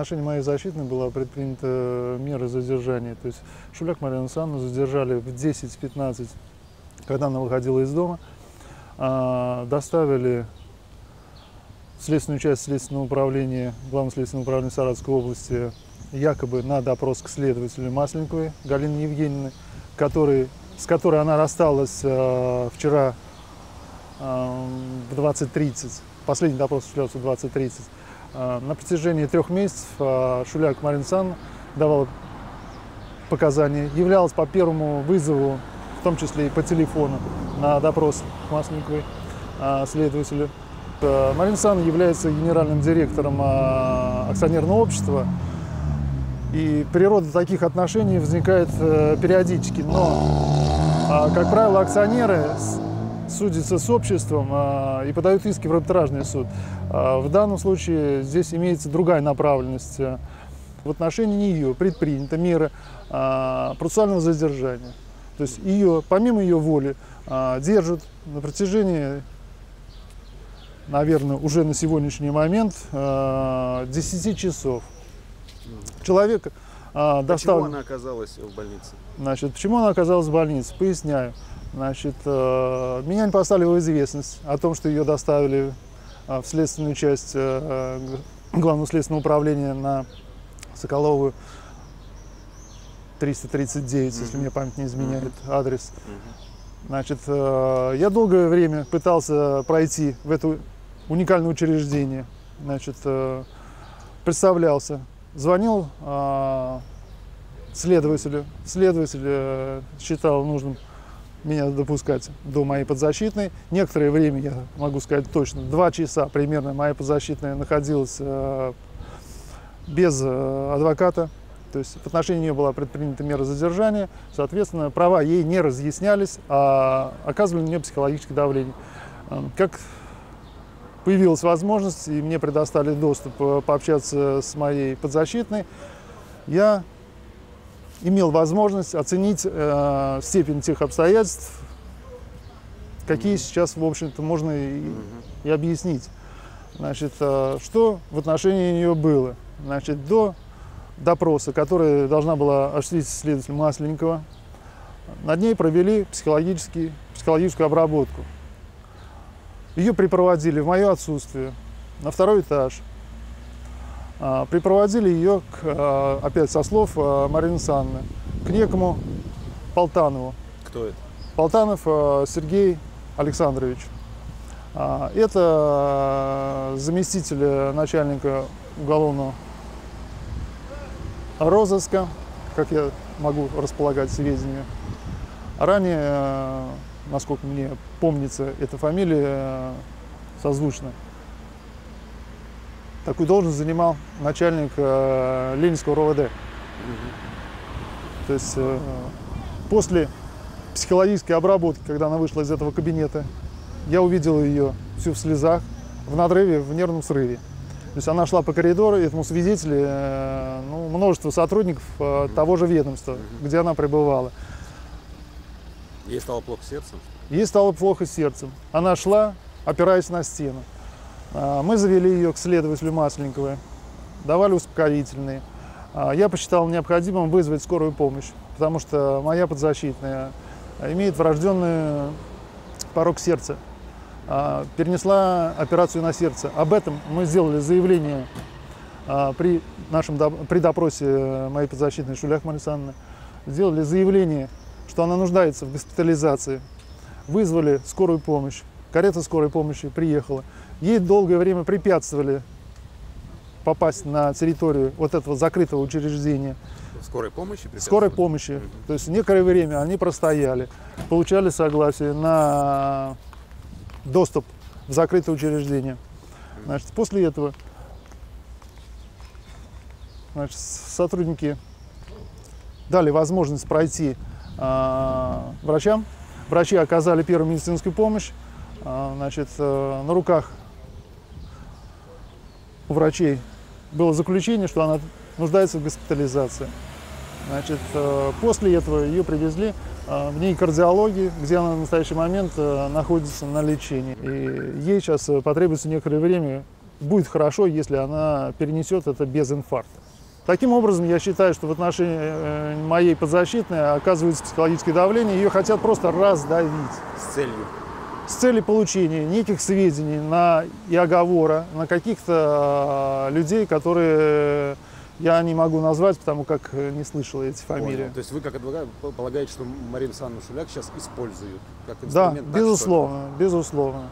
отношении моей защитной была предпринята мера задержания. То есть Шуляк Марину Александровну задержали в 10-15, когда она выходила из дома. А, доставили следственную часть Следственного управления, Главного следственного управления Саратовской области якобы на допрос к следователю Масленниковой Галины Евгеньевны, который, с которой она рассталась э, вчера э, в 20.30. Последний допрос осуществлялся в 20.30. Э, на протяжении трех месяцев э, Шуляк Марина Александровна давала показания, являлась по первому вызову, в том числе и по телефону, на допрос к Масленниковой э, следователю. Александровна является генеральным директором акционерного общества и природа таких отношений возникает периодически. Но, как правило, акционеры судятся с обществом э, и подают иски в арбитражный суд. Э, в данном случае здесь имеется другая направленность. В отношении нее предпринята мера э, процессуального задержания. То есть ее, помимо ее воли, э, держат на протяжении, наверное, уже на сегодняшний момент э, 10 часов. Человек а, достал... Почему она оказалась в больнице? Значит, почему она оказалась в больнице? Поясняю. Значит, э, меня не поставили в известность о том, что ее доставили э, в следственную часть э, Главного следственного управления на Соколовую 339, mm-hmm. если мне память не изменяет, mm-hmm. адрес. Mm-hmm. Значит, э, я долгое время пытался пройти в это уникальное учреждение. Значит, э, представлялся, звонил э, следователю. Следователь э, считал нужным меня допускать до моей подзащитной. Некоторое время, я могу сказать точно, два часа примерно моя подзащитная находилась э, без э, адвоката. То есть в отношении нее была предпринята мера задержания. Соответственно, права ей не разъяснялись, а оказывали нее психологическое давление. Как появилась возможность, и мне предоставили доступ э, пообщаться с моей подзащитной, я имел возможность оценить э, степень тех обстоятельств, какие сейчас, в общем-то, можно и, и объяснить. Значит, э, что в отношении нее было? Значит, до допроса, который должна была осуществить следователь Масленникова, над ней провели психологический, психологическую обработку. Ее припроводили в мое отсутствие на второй этаж. А, припроводили ее, к, а, опять со слов а, Марины Санны, к некому Полтанову. Кто это? Полтанов Сергей Александрович. Это заместитель начальника уголовного розыска, как я могу располагать сведениями. Ранее насколько мне помнится, эта фамилия э, созвучна. Такую должность занимал начальник э, Ленинского РОВД. Угу. То есть э, после психологической обработки, когда она вышла из этого кабинета, я увидел ее всю в слезах, в надрыве, в нервном срыве. То есть она шла по коридору, и этому свидетели э, ну, множество сотрудников э, того же ведомства, где она пребывала. Ей стало плохо сердцем? Ей стало плохо сердцем. Она шла, опираясь на стену. А, мы завели ее к следователю Масленниковой, давали успокоительные. А, я посчитал необходимым вызвать скорую помощь, потому что моя подзащитная имеет врожденный порог сердца. А, перенесла операцию на сердце. Об этом мы сделали заявление при нашем при допросе моей подзащитной Шулях Марисанны. Сделали заявление что она нуждается в госпитализации. Вызвали скорую помощь. Карета скорой помощи приехала. Ей долгое время препятствовали попасть на территорию вот этого закрытого учреждения. Скорой помощи? Скорой помощи. Mm-hmm. То есть некоторое время они простояли, получали согласие на доступ в закрытое учреждение. Значит, после этого значит, сотрудники дали возможность пройти а, врачам. Врачи оказали первую медицинскую помощь. А, значит, э, на руках врачей было заключение, что она нуждается в госпитализации. Значит, э, после этого ее привезли э, в ней кардиологии, где она в настоящий момент находится на лечении. И ей сейчас потребуется некоторое время будет хорошо, если она перенесет это без инфаркта. Таким образом, я считаю, что в отношении моей подзащитной оказывается психологическое давление, ее хотят просто раздавить С целью. С целью получения неких сведений на и оговора на каких-то э, людей, которые я не могу назвать, потому как не слышал эти фамилии. Понял. То есть вы как адвокат полагаете, что Марину Александровну Шуляк сейчас используют как Да, инструмент? так, что ли? безусловно, безусловно.